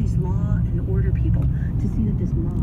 these law and order people to see that this law